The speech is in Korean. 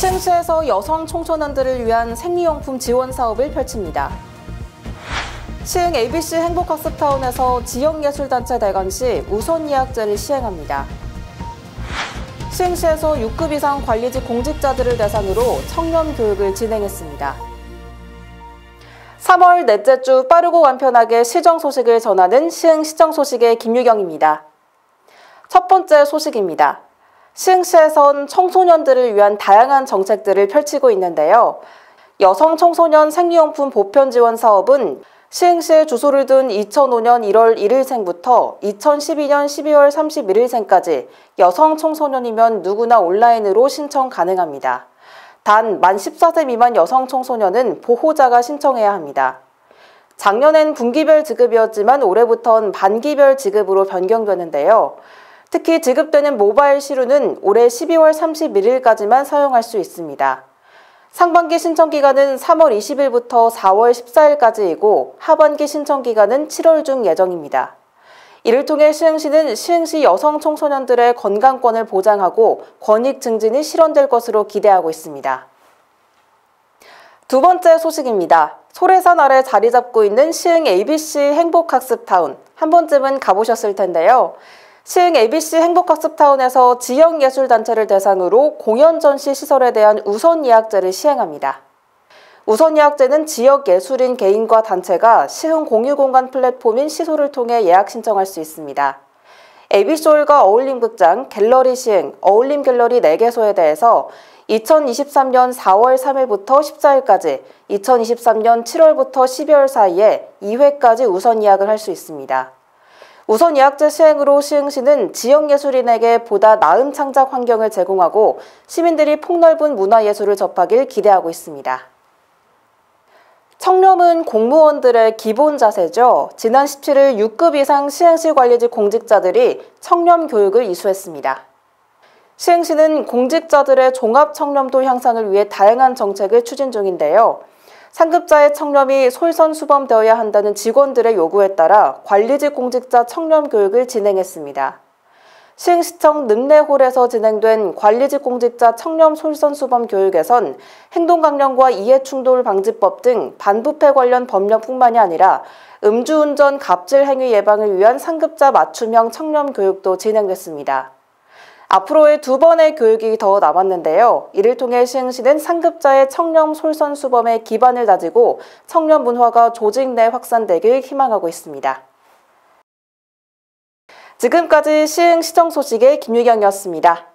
시흥시에서 여성 청소년들을 위한 생리용품 지원 사업을 펼칩니다. 시흥 ABC 행복학습타운에서 지역예술단체 대관 시 우선 예약제를 시행합니다. 시흥시에서 6급 이상 관리직 공직자들을 대상으로 청년 교육을 진행했습니다. 3월 넷째 주 빠르고 간편하게 시정 소식을 전하는 시흥 시정 소식의 김유경입니다. 첫 번째 소식입니다. 시흥시에선 청소년들을 위한 다양한 정책들을 펼치고 있는데요. 여성 청소년 생리용품 보편 지원 사업은 시흥시에 주소를 둔 2005년 1월 1일생부터 2012년 12월 31일생까지 여성 청소년이면 누구나 온라인으로 신청 가능합니다. 단 만 14세 미만 여성 청소년은 보호자가 신청해야 합니다. 작년엔 분기별 지급이었지만 올해부턴 반기별 지급으로 변경되는데요. 특히 지급되는 모바일 시루는 올해 12월 31일까지만 사용할 수 있습니다. 상반기 신청 기간은 3월 20일부터 4월 14일까지이고 하반기 신청 기간은 7월 중 예정입니다. 이를 통해 시흥시는 시흥시 여성 청소년들의 건강권을 보장하고 권익 증진이 실현될 것으로 기대하고 있습니다. 두 번째 소식입니다. 소래산 아래 자리 잡고 있는 시흥 ABC 행복학습타운. 한 번쯤은 가보셨을 텐데요. 시흥 ABC 행복학습타운에서 지역예술단체를 대상으로 공연 전시 시설에 대한 우선 예약제를 시행합니다. 우선 예약제는 지역 예술인 개인과 단체가 시흥 공유공간 플랫폼인 시소를 통해 예약 신청할 수 있습니다. AB쇼일과 어울림극장, 갤러리 시흥, 어울림 갤러리 4개소에 대해서 2023년 4월 3일부터 14일까지, 2023년 7월부터 12월 사이에 2회까지 우선 예약을 할 수 있습니다. 우선 예약제 시행으로 시흥시는 지역예술인에게 보다 나은 창작 환경을 제공하고 시민들이 폭넓은 문화예술을 접하길 기대하고 있습니다. 청렴은 공무원들의 기본 자세죠. 지난 17일 6급 이상 시흥시 관리직 공직자들이 청렴 교육을 이수했습니다. 시흥시는 공직자들의 종합 청렴도 향상을 위해 다양한 정책을 추진 중인데요. 상급자의 청렴이 솔선수범되어야 한다는 직원들의 요구에 따라 관리직 공직자 청렴 교육을 진행했습니다. 시흥시청 늑내홀에서 진행된 관리직 공직자 청렴 솔선수범 교육에선 행동강령과 이해충돌 방지법 등 반부패 관련 법령뿐만이 아니라 음주운전 갑질 행위 예방을 위한 상급자 맞춤형 청렴 교육도 진행됐습니다. 앞으로의 두 번의 교육이 더 남았는데요. 이를 통해 시흥시는 상급자의 청렴 솔선수범의 기반을 다지고 청렴 문화가 조직 내 확산되길 희망하고 있습니다. 지금까지 시흥 시정 소식의 김유경이었습니다.